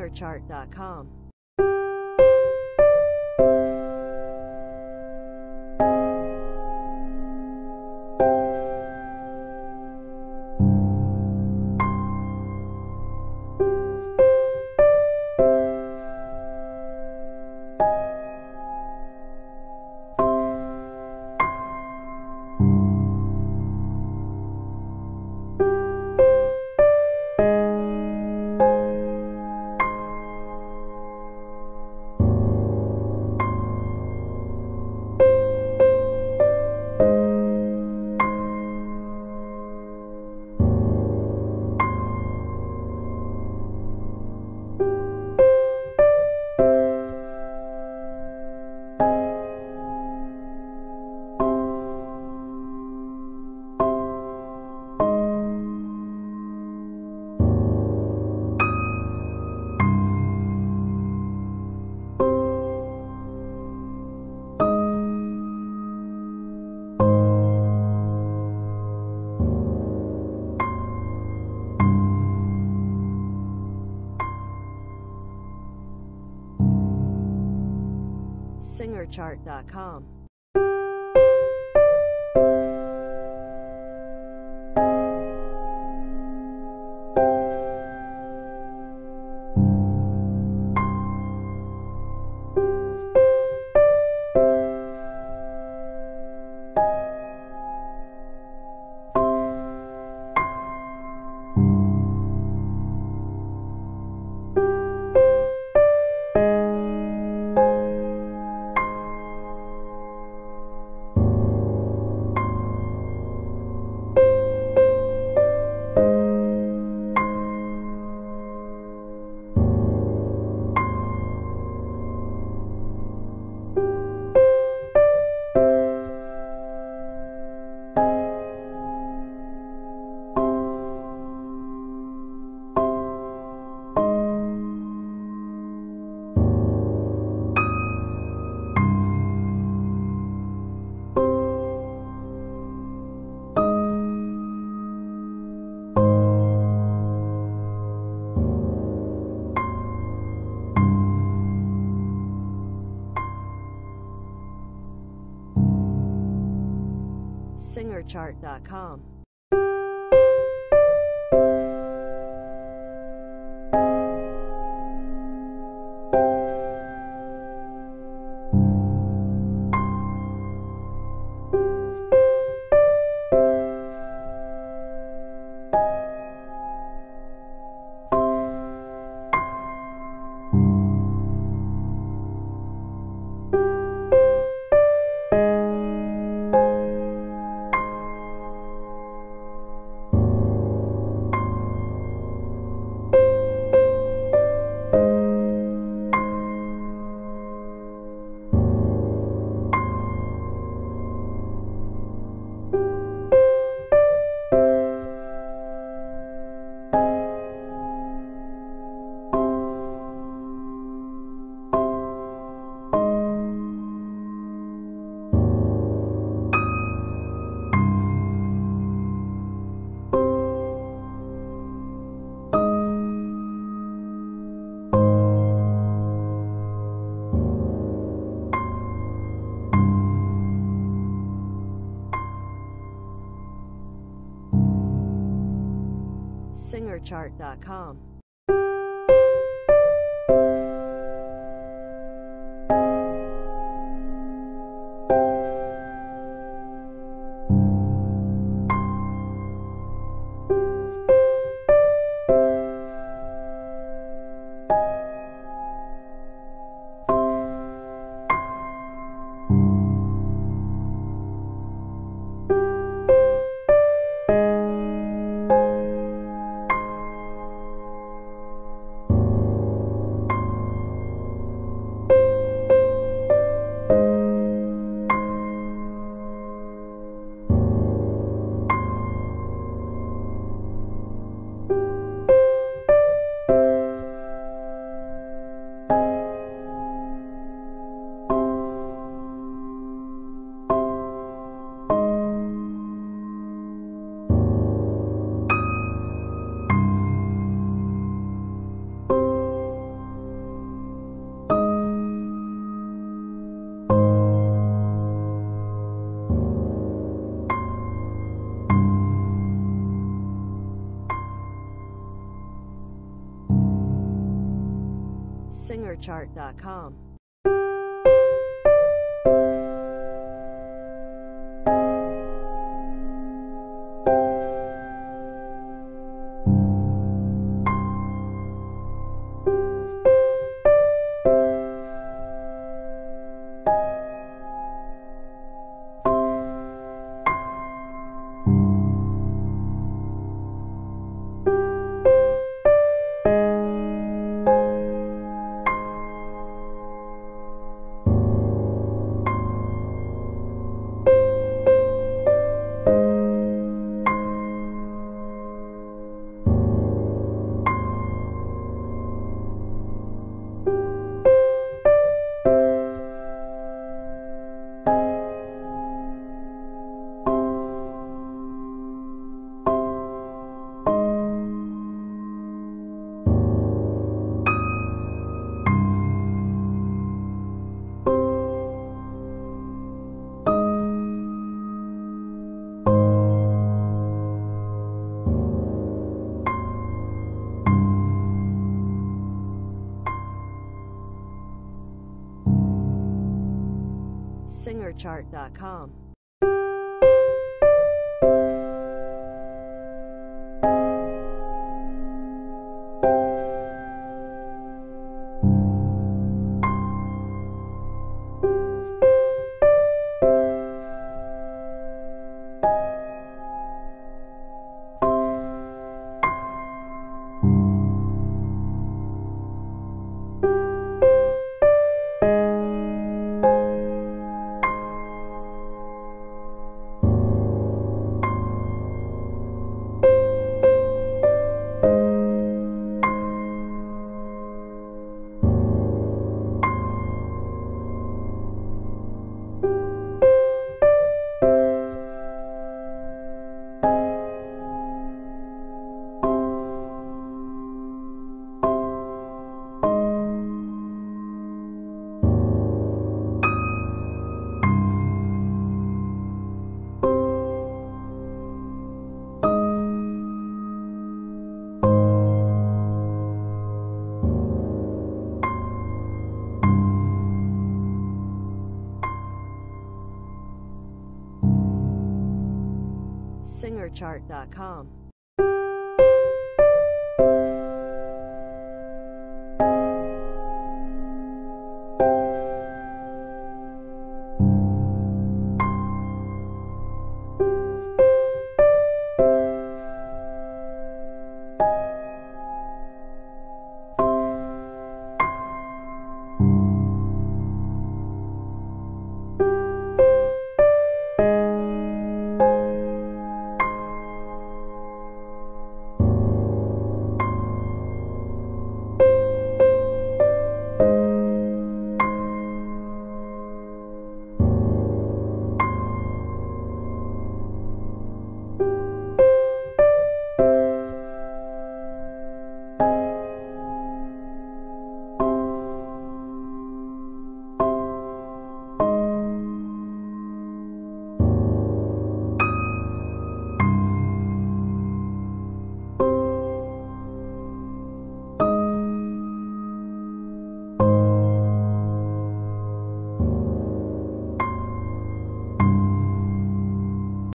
SangerChart.com. SingerChart.com. SingerChart.com. SingerChart.com. SingerChart.com. SingerChart.com. SingerChart.com. SingerChart.com.